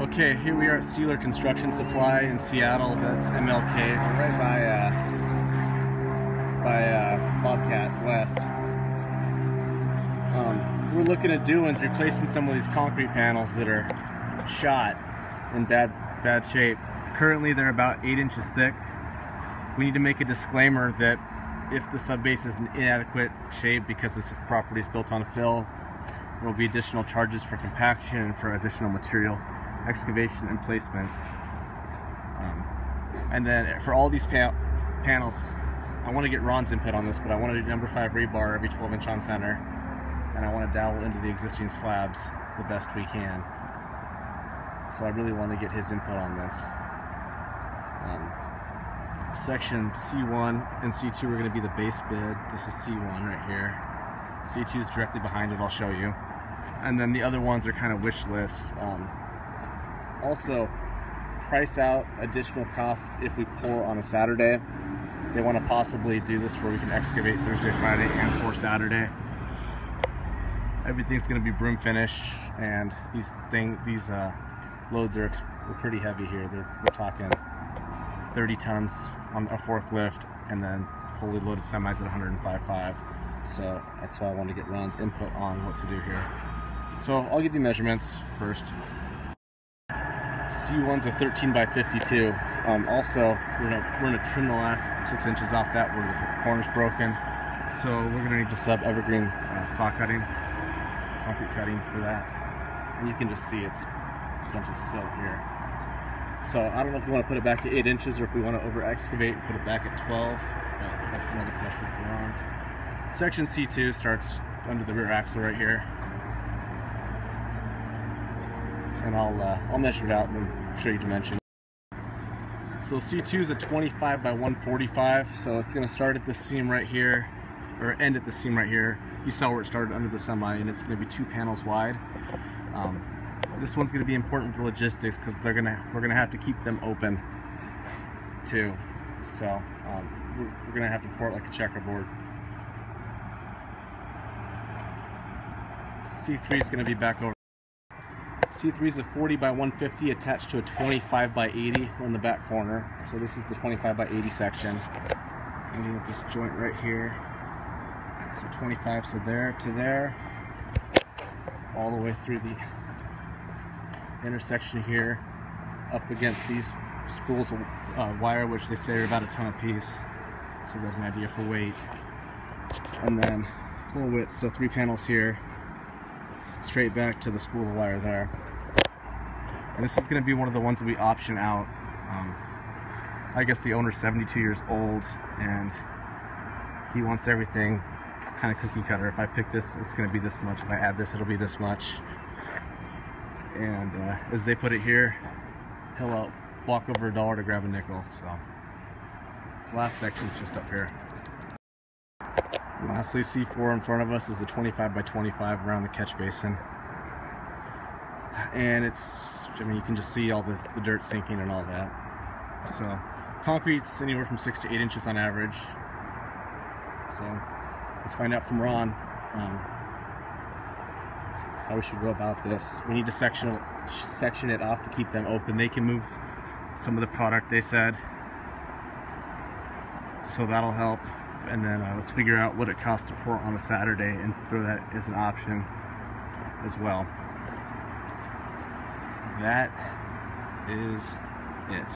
Okay, here we are at Steeler Construction Supply in Seattle. That's MLK, right by uh, by uh, Bobcat West. Um, we're looking at doing is replacing some of these concrete panels that are shot in bad bad shape. Currently, they're about eight inches thick. We need to make a disclaimer that if the subbase is in inadequate shape because this property is built on fill, there will be additional charges for compaction and for additional material excavation and placement. Um, and then for all these pa panels, I want to get Ron's input on this, but I want to do number five rebar every 12 inch on center, and I want to dowel into the existing slabs the best we can. So I really want to get his input on this. Um, section C1 and C2 are going to be the base bid. This is C1 right here. C2 is directly behind it, I'll show you. And then the other ones are kind of wish lists. Um, also, price out additional costs if we pour on a Saturday. They want to possibly do this where we can excavate Thursday, Friday, and pour Saturday. Everything's going to be broom finish, and these thing these uh, loads are, are pretty heavy here. They're, we're talking 30 tons on a forklift, and then fully loaded semis at 105.5. So that's why I wanted to get Ron's input on what to do here. So I'll give you measurements first. C1's a 13 by 52. Um, also, we're gonna, we're gonna trim the last six inches off that where the corner's broken. So we're gonna need to sub evergreen uh, saw cutting, concrete cutting for that. And you can just see it's a bunch of sub here. So I don't know if we want to put it back at eight inches or if we want to over excavate and put it back at 12. But that's another question for Ron. Section C2 starts under the rear axle right here. And I'll, uh, I'll measure it out and show you dimensions. So C2 is a 25 by 145, so it's going to start at the seam right here, or end at the seam right here. You saw where it started under the semi, and it's going to be two panels wide. Um, this one's going to be important for logistics because they're going to we're going to have to keep them open too. So um, we're, we're going to have to pour it like a checkerboard. C3 is going to be back over. C3 is a 40 by 150 attached to a 25 by 80 in the back corner. So this is the 25 by 80 section. Ending with this joint right here. So 25, so there to there, all the way through the intersection here, up against these spools of uh, wire, which they say are about a ton a piece. So there's an idea for weight. And then full width, so three panels here, straight back to the spool of wire there. And this is going to be one of the ones that we option out. Um, I guess the owner's 72 years old and he wants everything kind of cookie cutter. If I pick this, it's going to be this much. If I add this, it'll be this much. And uh, as they put it here, he'll uh, walk over a dollar to grab a nickel. So last section's just up here. Lastly, C4 in front of us is a 25 by 25 around the catch basin. And it's, I mean, you can just see all the, the dirt sinking and all that. So, concrete's anywhere from six to eight inches on average. So, let's find out from Ron um, how we should go about this. We need to section, section it off to keep them open. They can move some of the product, they said. So that'll help and then uh, let's figure out what it costs to pour on a Saturday and throw that as an option as well. That is it.